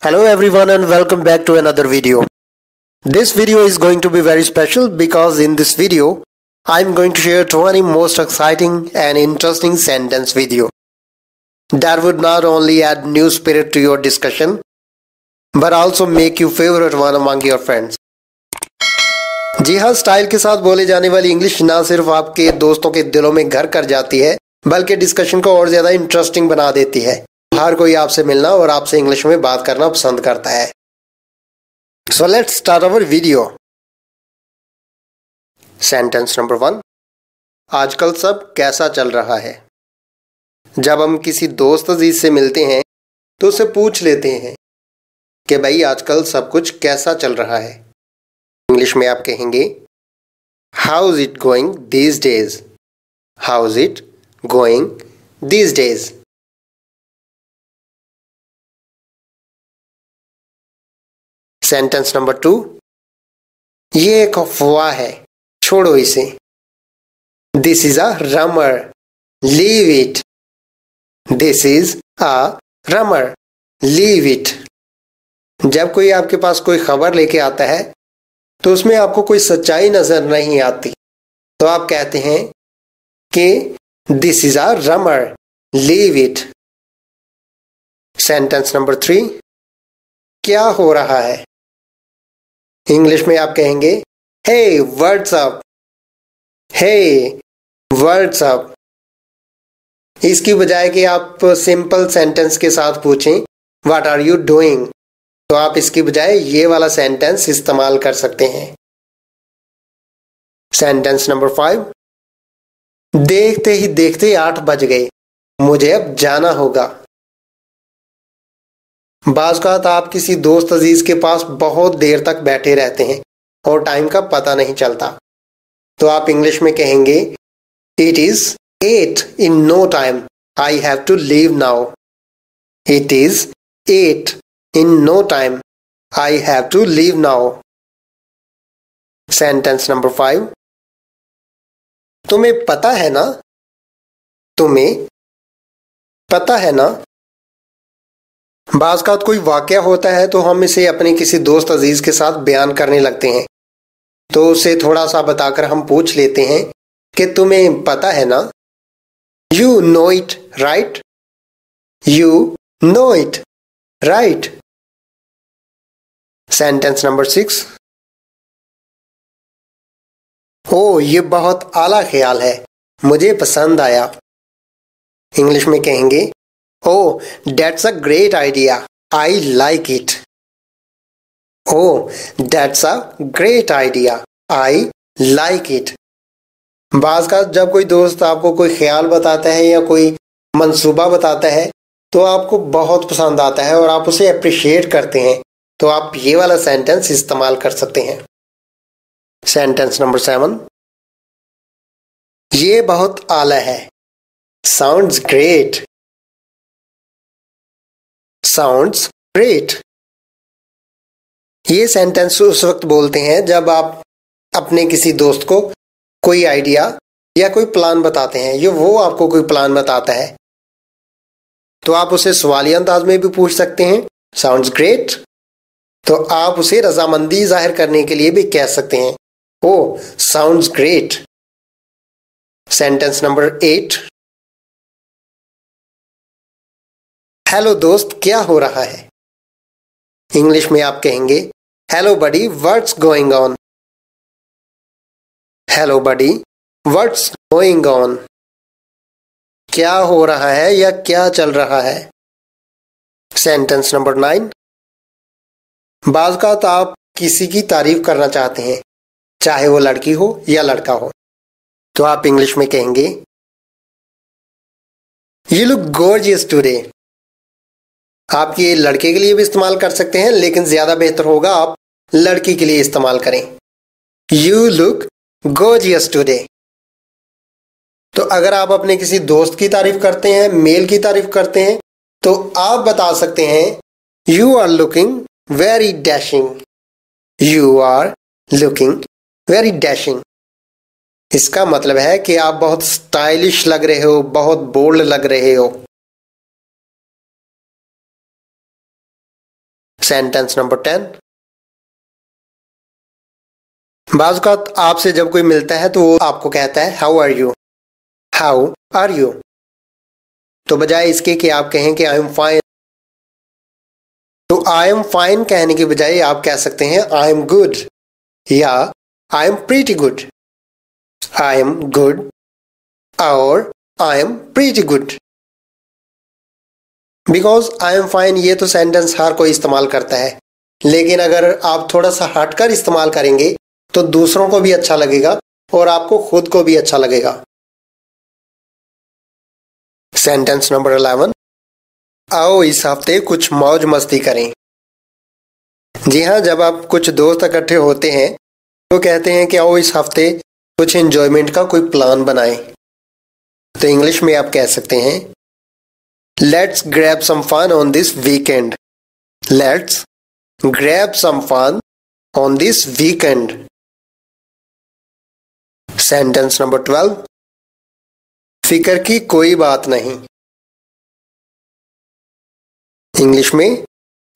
Hello everyone and welcome back to another video. This video is going to be very special because in this video I'm going to share 20 most exciting and interesting sentence with you that would not only add new spirit to your discussion but also make you favorite one among your friends. जी हाँ style के साथ बोले जाने वाली English ना सिर्फ आपके दोस्तों के दिलों में घर कर जाती है बल्कि डिस्कशन को और ज्यादा इंटरेस्टिंग बना देती है हर कोई आपसे मिलना और आपसे इंग्लिश में बात करना पसंद करता है। So let's start our video sentence number one आजकल सब कैसा चल रहा है? जब हम किसी दोस्त अज़ीज़ से मिलते हैं तो उसे पूछ लेते हैं कि भाई, आजकल सब कुछ कैसा चल रहा है? इंग्लिश में आप कहेंगे how is it going these days how is it going these days sentence number two ये एक अफवाह है। छोड़ो इसे। This is a rumour leave it this is a rumour leave it जब कोई आपके पास कोई खबर लेके आता है तो उसमें आपको कोई सच्चाई नज़र नहीं आती। तो आप कहते हैं कि this is a rumour leave it sentence number three क्या हो रहा है? इंग्लिश में आप कहेंगे hey what's up hey what's up इसकी बजाय कि आप सिंपल सेंटेंस के साथ पूछें व्हाट आर यू डूइंग तो आप इसकी बजाय ये वाला सेंटेंस इस्तेमाल कर सकते हैं। सेंटेंस नंबर फाइव देखते ही देखते आठ बज गए। मुझे अब जाना होगा। बाज का आप किसी दोस्त अज़ीज़ के पास बहुत देर तक बैठे रहते हैं और टाइम का पता नहीं चलता। तो आप इंग्लिश में कहेंगे it is at in no time I have to leave now it is at in no time I have to leave now sentence number five तुम्हें पता है ना? तुम्हें पता है ना बाज का कोई वाक्य होता है तो हम इसे अपने किसी दोस्त अज़ीज़ के साथ बयान करने लगते हैं। तो उसे थोड़ा सा बताकर हम पूछ लेते हैं कि तुम्हें पता है ना? You know it right you know it right sentence number six oh ये बहुत आला ख्याल है। मुझे पसंद आया। इंग्लिश में कहेंगे Oh, that's a great idea. I like it. Oh, that's a great idea. I like it. बाज का जब कोई दोस्त आपको कोई ख्याल बताता है या कोई मंसूबा बताता है तो आपको बहुत पसंद आता है और आप उसे अप्रिशिएट करते हैं तो आप ये वाला सेंटेंस इस्तेमाल कर सकते हैं सेंटेंस नंबर सेवन ये बहुत आला है साउंड्स ग्रेट साउंड्स ग्रेट ये सेंटेंस उस वक्त बोलते हैं जब आप अपने किसी दोस्त को कोई आइडिया या कोई प्लान बताते हैं। या वो आपको कोई प्लान बताता है। तो आप उसे सवालिया अंदाज में भी पूछ सकते हैं। साउंड्स ग्रेट तो आप उसे रजामंदी ज़ाहिर करने के लिए भी कह सकते हैं। ओ sounds great sentence number eight hello दोस्त, क्या हो रहा है? इंग्लिश में आप कहेंगे hello buddy what's going on hello buddy what's going on क्या हो रहा है या क्या चल रहा है? सेंटेंस नंबर नाइन बाज का तो आप किसी की तारीफ़ करना चाहते हैं, चाहे वो लड़की हो या लड़का हो। तो आप इंग्लिश में कहेंगे यू लुक गोर्जियस टूडे आप ये लड़के के लिए भी इस्तेमाल कर सकते हैं, लेकिन ज़्यादा बेहतर होगा आप लड़की के लिए इस्तेमाल करें। यू लुक गोजियस टूडे तो अगर आप अपने किसी दोस्त की तारीफ़ करते हैं, मेल की तारीफ़ करते हैं तो आप बता सकते हैं you are looking very dashing you are looking very dashing इसका मतलब है कि आप बहुत स्टाइलिश लग रहे हो, बहुत बोल्ड लग रहे हो। सेंटेंस नंबर टेन बाजुकात आपसे जब कोई मिलता है तो वो आपको कहता है how are you how are you तो बजाय इसके कि आप कहें कि आई एम फाइन तो आई एम फाइन कहने के बजाय आप कह सकते हैं आई एम गुड या I am pretty good I am good और I am pretty good because I am fine ये तो सेंटेंस हर कोई इस्तेमाल करता है। लेकिन अगर आप थोड़ा सा हटकर इस्तेमाल करेंगे तो दूसरों को भी अच्छा लगेगा और आपको खुद को भी अच्छा लगेगा। सेंटेंस नंबर अलेवन आओ इस हफ़्ते कुछ मौज मस्ती करें। जी हाँ जब आप कुछ दोस्त इकट्ठे होते हैं तो कहते हैं कि आओ इस हफ़्ते कुछ एंजॉयमेंट का कोई प्लान बनाएँ। तो इंग्लिश में आप कह सकते हैं let's grab some fun on this weekend let's grab some fun on this weekend sentence number twelve फिकर की कोई बात नहीं। इंग्लिश में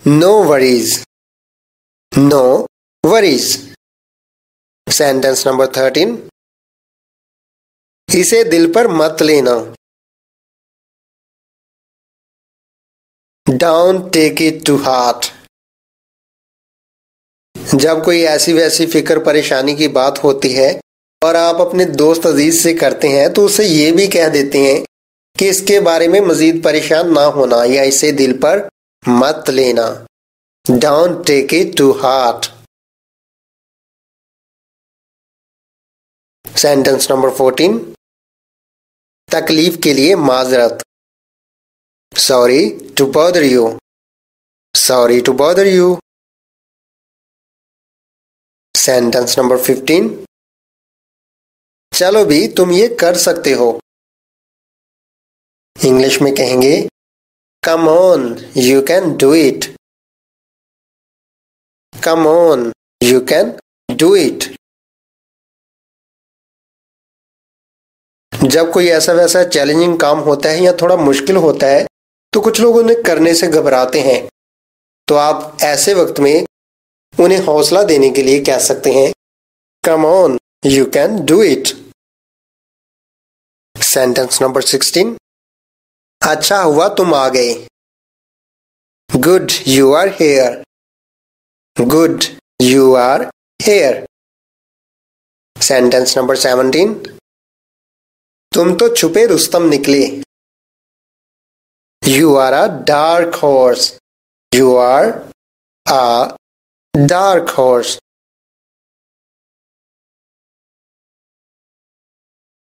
no worries no worries sentence number thirteen इसे दिल पर मत लेना। Don't take it to heart जब कोई ऐसी वैसी फ़िक्र परेशानी की बात होती है और आप अपने दोस्त अज़ीज़ से करते हैं तो उसे ये भी कह देते हैं कि इसके बारे में मजीद परेशान ना होना या इसे दिल पर मत लेना। Don't take it to heart sentence number fourteen तकलीफ़ के लिए माजरत। Sorry to bother you sorry to bother you sentence number fifteen चलो भी तुम ये कर सकते हो। इंग्लिश में कहेंगे come on you can do it come on you can do it जब कोई ऐसा वैसा चैलेंजिंग काम होता है या थोड़ा मुश्किल होता है तो कुछ लोग उन्हें करने से घबराते हैं। तो आप ऐसे वक्त में उन्हें हौसला देने के लिए कह सकते हैं come on you can do it sentence number sixteen अच्छा हुआ तुम आ गए। Good you are here good you are here sentence number seventeen तुम तो छुपे रुस्तम निकले। You are a dark horse you are a dark horse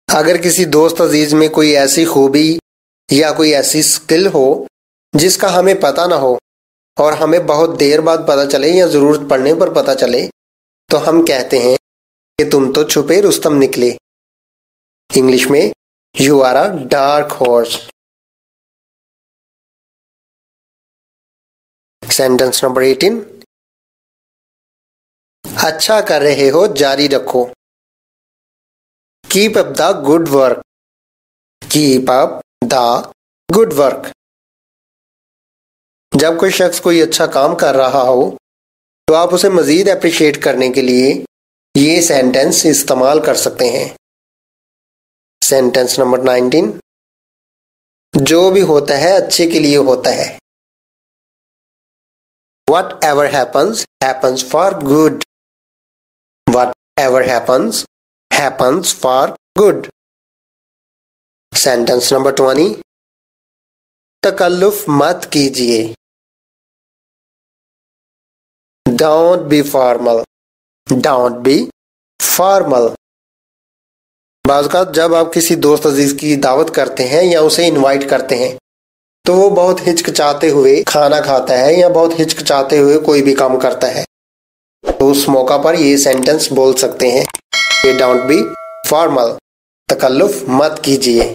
अगर किसी दोस्त अज़ीज़ में कोई ऐसी खूबी या कोई ऐसी स्किल हो, जिसका हमें पता ना हो और हमें बहुत देर बाद पता चले या ज़रूरत पड़ने पर पता चले तो हम कहते हैं कि तुम तो छुपे रुस्तम निकले। इंग्लिश में you are a dark horse sentence number eighteen अच्छा कर रहे हो, जारी रखो। Keep up the good work keep up the good work जब कोई शख्स कोई अच्छा काम कर रहा हो तो आप उसे मजीद अप्रिशिएट करने के लिए ये सेंटेंस इस्तेमाल कर सकते हैं। सेंटेंस नंबर नाइनटीन जो भी होता है, अच्छे के लिए होता है। Whatever happens happens for good whatever happens happens for good. Sentence number twenty तकल्लुफ मत कीजिए। Don't be formal don't be formal बाज़ात जब आप किसी दोस्त अज़ीज़ की दावत करते हैं या उसे इनवाइट करते हैं तो वो बहुत हिचकचाते हुए खाना खाता है या बहुत हिचकचाते हुए कोई भी काम करता है। तो उस मौका पर ये सेंटेंस बोल सकते हैं, ये डोंट बी फॉर्मल तकल्लुफ मत कीजिए।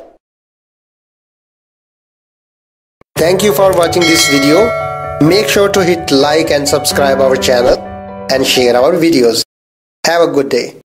Thank you for watching this video make sure to hit like and subscribe our channel and share our videos have a good day